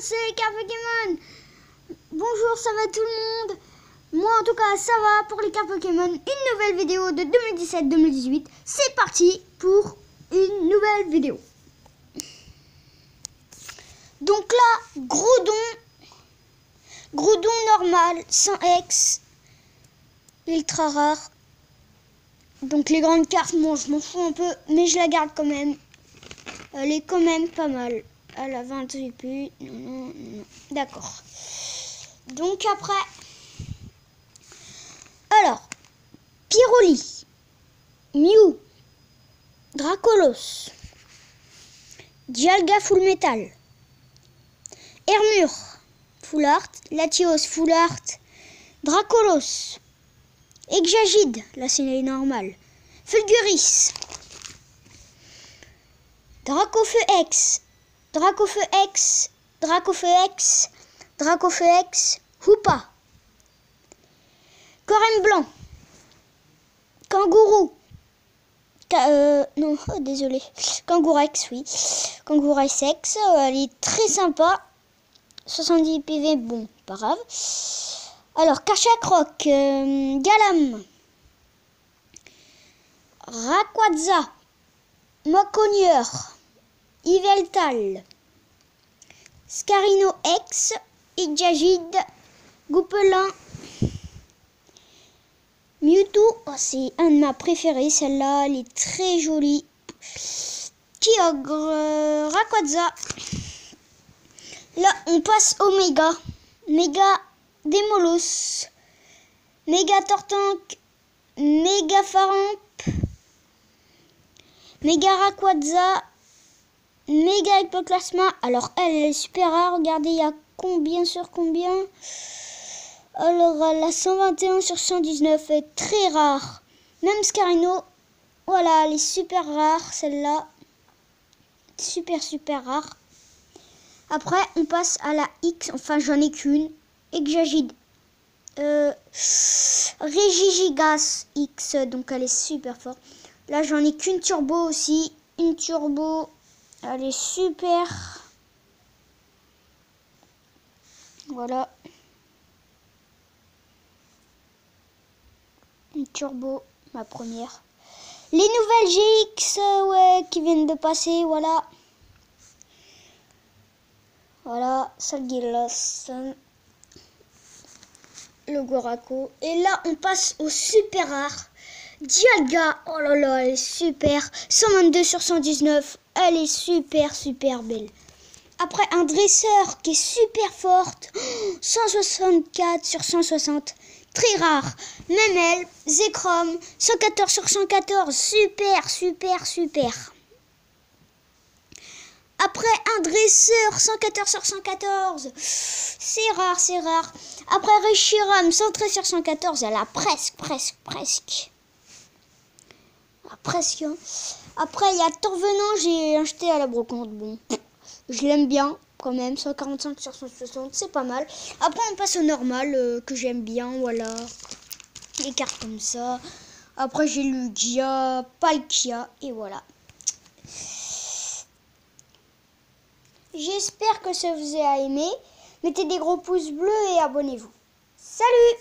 c'est Car Pokémon Bonjour, ça va tout le monde? Moi en tout cas, ça va pour les cartes Pokémon. Une nouvelle vidéo de 2017-2018. C'est parti pour une nouvelle vidéo. Donc là, Groudon, Groudon normal, sans ex, ultra rare. Donc les grandes cartes, moi je m'en fous un peu, mais je la garde quand même. Elle est quand même pas mal. Elle a 28 plus. Non, non, non. D'accord. Donc après. Alors. Pyroli. Mew. Dracolos. Dialga Full Metal. Hermure. Full Art. Latios Full Art. Dracolos. Exagide. Là c'est normal. Fulguris. Dracofeu X, Dracofeu X, Dracofeu X, Dracofeu X, Hoopa. Corem blanc. Kangourou. euh, non, désolé. Kangourex, oui. Kangourex X, euh, elle est très sympa. 70 PV, bon, pas grave. Alors, Kachakroc, euh, Galam. Rayquaza. Moconieur. Yveltal, Scarino X, Idjagid, Goupelin, Mewtwo, oh, c'est un de ma préférés, celle-là, elle est très jolie. Kyogre, Rayquaza. Là, on passe au méga. Méga Démolos, Méga Tortank, Méga Faramp, Méga Rayquaza, méga hypoclasma. Alors, elle, est super rare. Regardez, il y a combien sur combien? Alors, la 121 sur 119 est très rare. Même Scarino, voilà, elle est super rare, celle-là. Super, super rare. Après, on passe à la X. Enfin, j'en ai qu'une. Exagide. Euh, Regigigas X. Donc, elle est super forte. Là, j'en ai qu'une turbo aussi. Une turbo elle est super. Voilà. Une turbo, ma première. Les nouvelles GX, ouais, qui viennent de passer, voilà. Voilà, Salgilos, le Goraco. Et là, on passe au super rare. Dialga, oh là là, elle est super. 122 sur 119, elle est super, super belle. Après, un dresseur qui est super forte. 164 sur 160. Très rare. Même elle, Zekrom, 114 sur 114. Super, super, super. Après, un dresseur, 114 sur 114. C'est rare, c'est rare. Après, Reshiram, 113 sur 114. Elle a presque, presque, presque. Après, il y a Torvenant, j'ai acheté à la brocante. Bon, je l'aime bien quand même. 145 sur 160, c'est pas mal. Après, on passe au normal euh, que j'aime bien. Voilà. Les cartes comme ça. Après, j'ai Lugia, Palkia. Et voilà. J'espère que ça vous a aimé. Mettez des gros pouces bleus et abonnez-vous. Salut